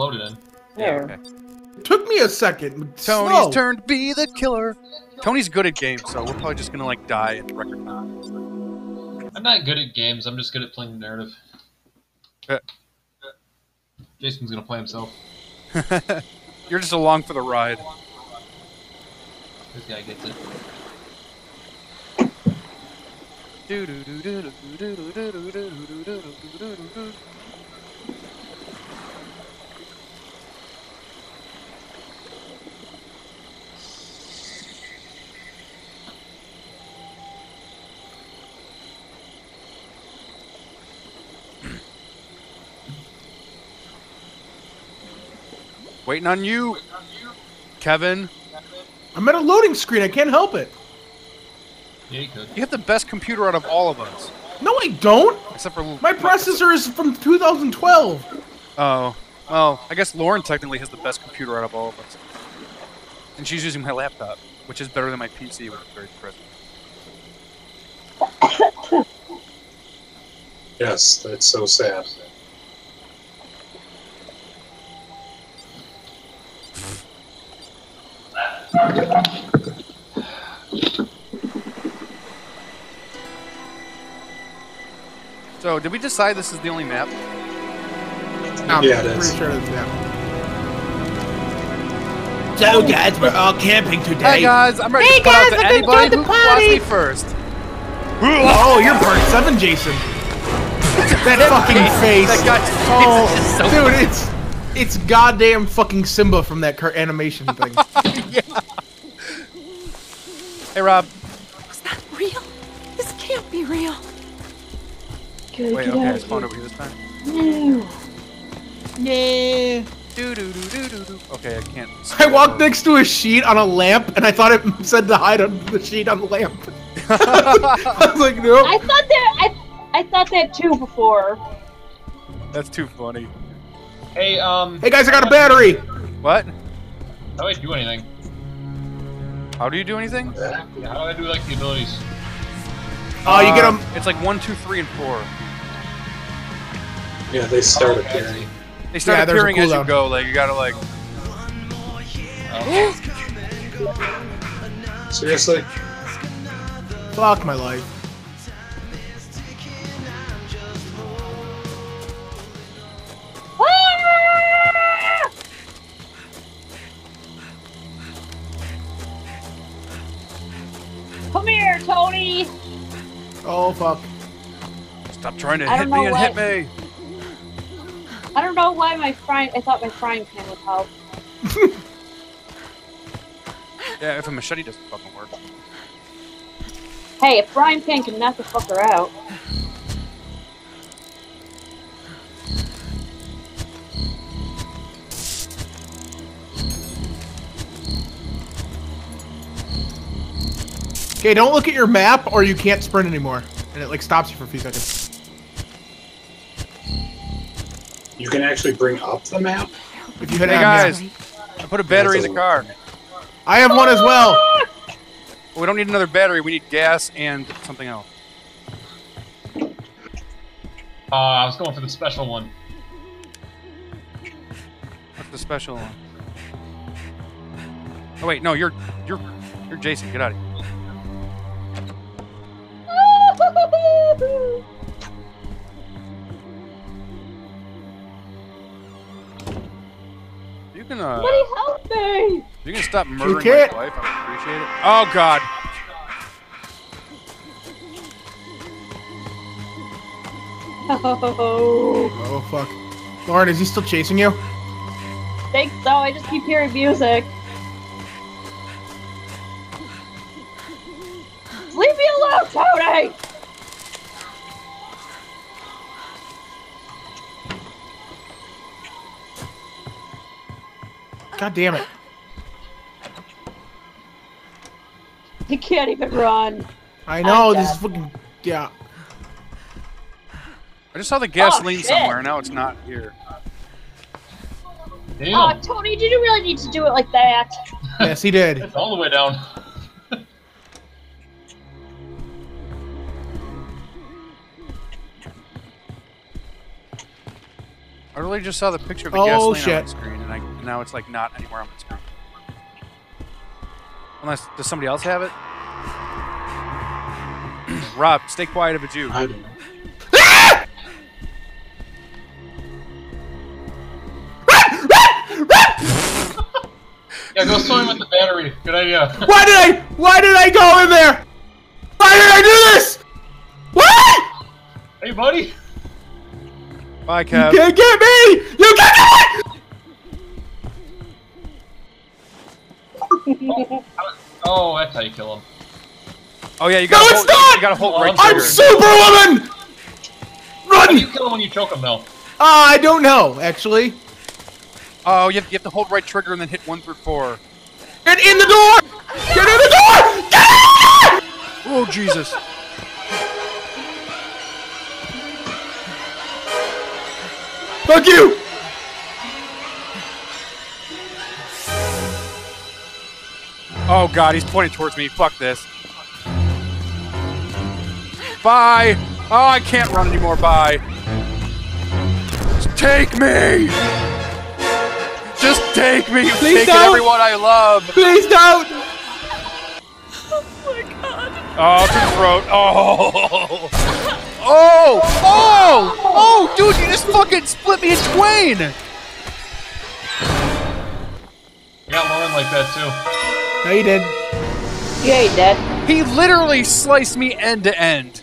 loaded in. There. okay. It took me a second. Tony's Slow. turn to be the killer. Tony's good at games, so we're probably just gonna like die in record time. I'm not good at games. I'm just good at playing the narrative. Yeah. Jason's gonna play himself. You're just along for the ride. This guy gets it. Waiting on you, Kevin. I'm at a loading screen. I can't help it. Yeah, he could. You have the best computer out of all of us, No, I don't. except for My processor is from 2012. Oh, well, I guess Lauren technically has the best computer out of all of us, and she's using my laptop, which is better than my PC, which is very depressing. Yes, that's so sad. So, did we decide this is the only map? I'm Yeah, pretty is. sure it's yeah. So guys, we're all camping Hey today. guys, I'm ready Hey, to put out guys, to I'm gonna anybody go who the wants party. me first. Oh, you're part seven, Jason. that fucking face. That guy's oh, face so dude, it's it's goddamn fucking Simba from that car- animation thing. Hey Rob. Is that real? This can't be real. Good, Wait, okay, I out spawned over here this time. No. yeah. Do do do do do do. Okay, I can't. I walked next to a sheet on a lamp, and I thought it said to hide under the sheet on the lamp. I was like, nope. I thought that I I thought that too before. That's too funny. Hey, um, Hey guys, I got a battery. What? how do I do anything? How do you do anything? Yeah, how do I do like the abilities? Oh, you get Uh, them. It's like one, two, three, and four. Yeah, they start Oh, okay, appearing. They start Yeah, there's a appearing as you go. Like you gotta like. Seriously? Fuck my life. Come here, Tony. Oh fuck. Stop trying to I hit me know and hit me. I don't know why my frying. I thought my frying pan would help. Yeah, if a machete doesn't fucking work. Hey, a frying pan can knock the fucker out. Okay, don't look at your map, or you can't sprint anymore, and it like stops you for a few seconds. You can actually bring up the map? If you hit Hey M, yeah. guys, I put a battery in the car. I have one as well. We don't need another battery. We need gas and something else. Uh, I was going for the special one. What's the special one? Oh wait, no, you're you're you're Jason. Get out of here. You can stop murdering my can't. wife. I would appreciate it. Oh God. Oh, Oh fuck. Lauren, is he still chasing you? think so. I just keep hearing music. Leave me alone, Tony! God damn it. He can't even run. I know, I'm this dead. is fucking. Yeah. I just saw the gasoline oh, shit. somewhere. Now it's not here. Damn, Oh, Tony, did you really need to do it like that? Yes, he did. it's all the way down. I really just saw the picture of the Oh, gasoline on shit. the screen, and I and now it's like not anywhere on the screen. Unless does somebody else have it? Rob, stay quiet if it's you. I don't know. Yeah, go swim with the battery. Good idea. Why did I? Why did I go in there? Why did I do this? What? hey, buddy. Bye, You Kev. can't get me! You can't get me! Oh, that's how you kill him. Oh yeah, you No, got. it's hold, not! You got to hold Oh, right I'm I'm trigger. Superwoman! How do Run! you kill him when you choke him, though? Uh, I don't know, actually. Oh, you have, you have to hold right trigger and then hit one through four. Get in the door! Get in the door! Get in! the door! Oh Jesus! Fuck you! Oh God, he's pointing towards me. Fuck this. Bye. Oh, I can't run anymore. Bye. Just take me. Just take me. You've Please taken don't. everyone I love. Please don't! Oh, my god. Oh, to the throat. Oh. Oh. Oh. Oh, dude, you just fucking split me in twain. You got Lauren like that, too. No, you did. You ain't dead. He literally sliced me end to end.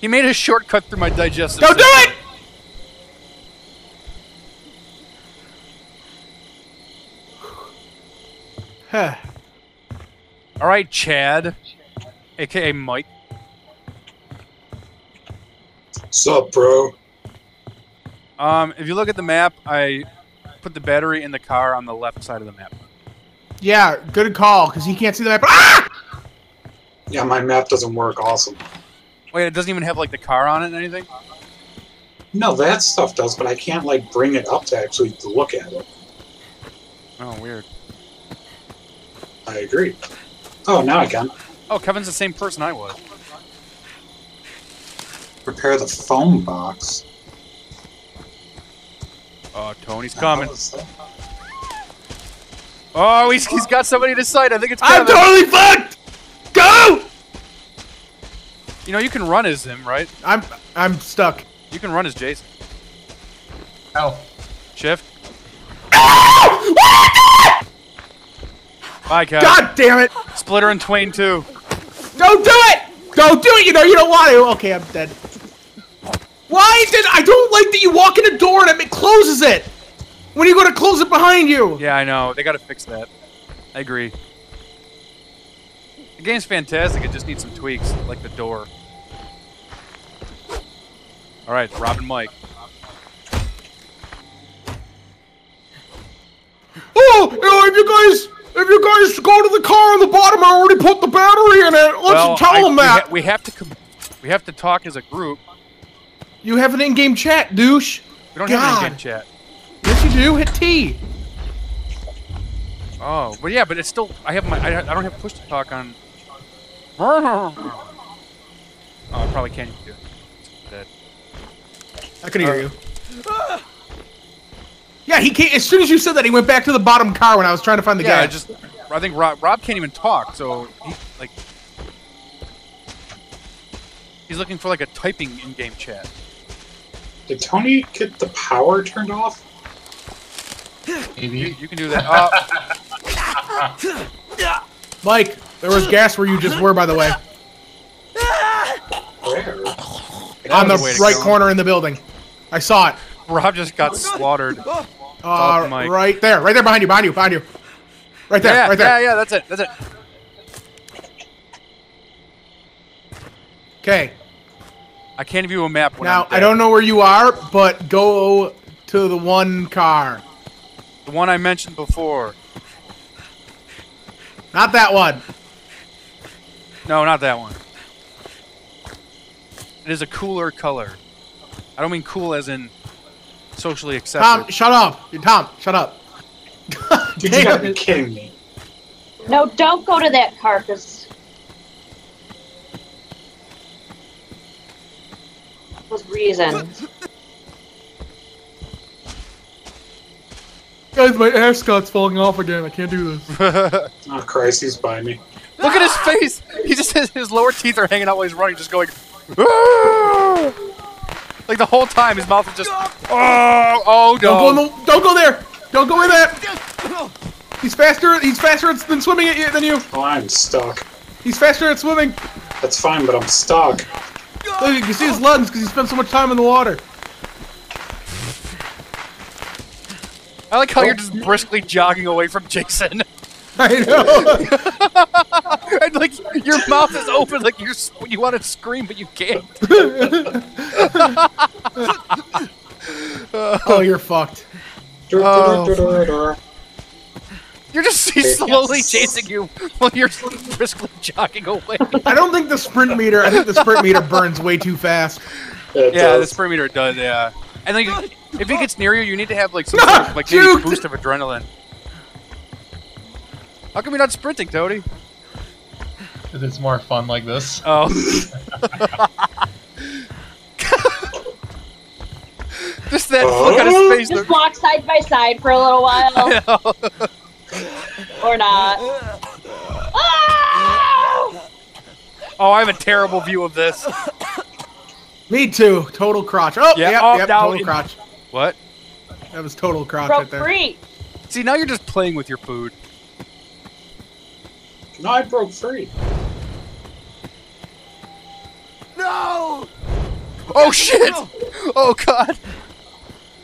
He made a shortcut through my digestive Don't do it! Huh. All right, Chad, aka Mike. Sup, bro? Um, if you look at the map, I put the battery in the car on the left side of the map. Yeah, good call, because he can't see the map. Ah! Yeah, my map doesn't work. Awesome. Wait, it doesn't even have like the car on it and anything. No, that stuff does, but I can't like bring it up to actually look at it. Oh, weird. I agree. Oh, now I can Oh, Kevin's the same person I was. repair the phone box. Oh, Tony's How coming. Oh, he's, he's got somebody to sight. I think it's I'm totally fucked! Go! You know, you can run as him, right? I'm I'm stuck. You can run as Jason. Ow. Shift. Bye, Kevin. God damn it! Splitter and Twain too. Don't do it! Don't do it! You know you don't want to. Okay, I'm dead. Why is did I don't like that you walk in a door and it closes it when you go to close it behind you? Yeah, I know. They got to fix that. I agree. The game's fantastic. It just needs some tweaks, like the door. All right, Rob and Mike. Oh, you know, if you guys if you guys go to the car on the bottom, I already put the battery in it. Let's well, tell I- them we that. ha- we have to. We have to talk as a group. you have an in-game chat, douche. We don't have an in-game chat. Yes, you do. Hit T. Oh, but yeah, but it's still. I have my. I, I don't have push to talk on. Oh, I probably can't even do it. It's dead. I can hear uh, you. Yeah, he can't. As soon as you said that, he went back to the bottom car when I was trying to find the Yeah, guy. I just. I think Rob, Rob can't even talk, so he like. He's looking for like a typing in-game chat. Did Tony get the power turned off? You, Maybe. you can do that. Uh, Mike, there was gas where you just were, by the way, Where? on the the right corner in the building. I saw it. Rob just got slaughtered. Uh, Mike. right there, right there behind you, behind you, behind you. Right there, yeah, right there. yeah, yeah. That's it. That's it. Okay. I can't give you a map. When Now I'm I don't know where you are, but go to the one car. The one I mentioned before. Not that one. No, not that one. It is a cooler color. I don't mean cool as in socially accepted. Tom, shut up. You- Tom, shut up. God Dude, you gotta be kidding me. No, don't go to that carcass. because... was Guys, my ascot's falling off again. I can't do this. Oh Christ, he's by me. Look at his face. He just his, his lower teeth are hanging out while he's running, just going. "Ah!" Like the whole time, his mouth is just. Oh, oh Don't go in no! the, Don't go there. Don't go in there. He's faster. He's faster than swimming at you, than you. Oh, I'm stuck. He's faster at swimming. That's fine, but I'm stuck. Look, you can see his lungs because he spent so much time in the water. I like how you're just briskly jogging away from Jason, I know. and like your mouth is open, like you're you want to scream but you can't. oh, you're fucked. Oh. You're just he's slowly chasing you while you're briskly jogging away. I don't think the sprint meter. I think the sprint meter burns way too fast. It Yeah, the sprint meter does. Yeah, and like if he gets near you, you need to have like some sort of, like maybe Juked! boost of adrenaline. How come you're not sprinting, Toady? Because it's more fun like this. Oh. Just that look on his face. Just walk side by side for a little while, or not. Ah! Oh, I have a terrible view of this. Me too. Total crotch. Oh, Yeah, yep, oh, yep, total crotch. What? That was total crotch Broke right there. free. See, now you're just playing with your food. No, I broke free. No! Oh shit! Oh god!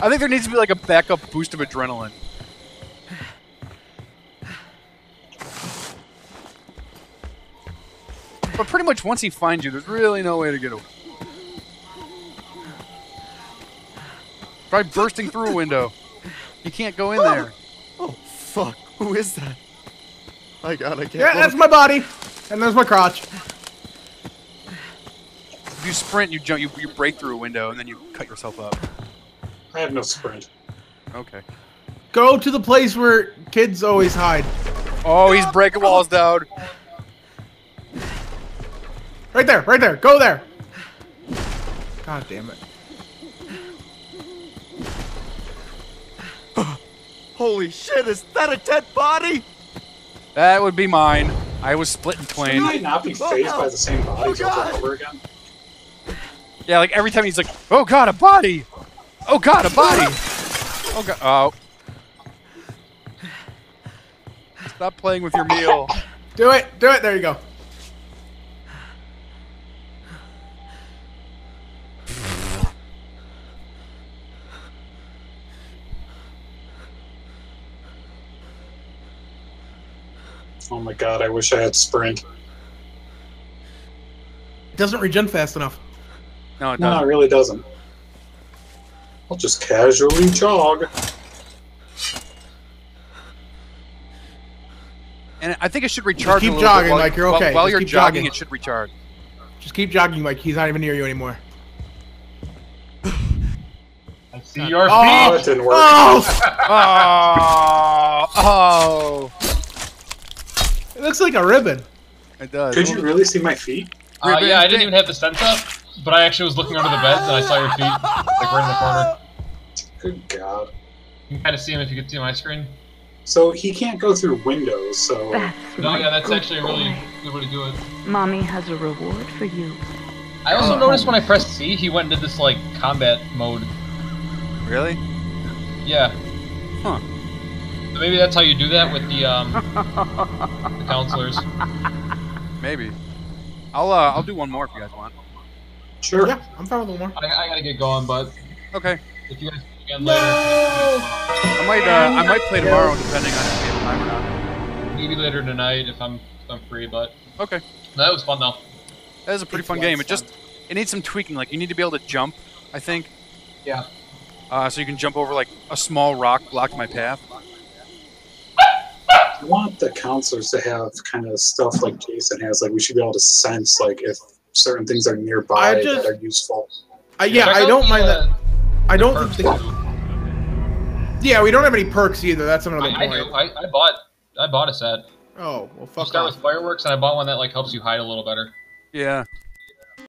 I think there needs to be like a backup boost of adrenaline. But pretty much once he finds you, there's really no way to get away. Try bursting through a window. You can't go in oh. there. Oh, fuck. Who is that? My god, I gotta get Yeah, that's my body. And there's my crotch. If you sprint, you jump, you, you break through a window, and then you cut yourself up. I have no sprint. Okay. Go to the place where kids always hide. Oh, he's breaking walls down. Right there, right there. Go there. God damn it. Holy shit, is that a dead body? That would be mine. I was split in Can twain. I might not be oh, phased by the same bodies Oh, over and over again? Yeah, like every time he's like, "Oh God, a body! Oh God, a body! Oh God! Oh!" Stop playing with your meal. Do it. Do it. There you go. Oh my god, I wish I had sprint. It doesn't regen fast enough. No, it No, it really doesn't. I'll just casually jog. And I think it should recharge. keep a little jogging, bit while, Mike, you're okay. While, Just you're keep jogging, jogging. it should recharge. Just keep jogging, Mike. He's not even near you anymore. I see your Oh. Oh, feet. it didn't work. Oh! Oh, oh, It looks like a ribbon. it does. Could you really see my feet? Uh, yeah, I didn't even have the sense up, but I actually was looking under the beds and I saw your feet, like right in the corner. Good god. You can kind of see them if you could see my screen. So he can't go through windows, so That's No, yeah, that's good actually a really good way to do it. Mommy has a reward for you. I also noticed when I pressed C, he went into this like combat mode. Really? Yeah. Huh. So maybe that's how you do that with the um the counselors. Maybe. I'll uh, I'll do one more if you guys want. sure. Yeah, I'm fine with one more. I, I gotta get going, but Okay. if you guys do it again later, I might uh, I might play tomorrow depending on if we have time or not. maybe later tonight if I'm if I'm free. But Okay. that was fun though. That is a pretty It's fun game. of It just it needs some tweaking. Like you need to be able to jump. I think. Yeah. Uh, so you can jump over like a small rock blocked my path. I want the counselors to have kind of stuff like Jason has. Like we should be able to sense like if certain things are nearby I just- that are useful. Uh, yeah, I don't the, mind that. I don't perks, think. The, yeah, we don't have any perks either. That's another I, I point. do. I, I bought I bought a set. Oh well, You fuck start off. with fireworks, and I bought one that like helps you hide a little better. Yeah.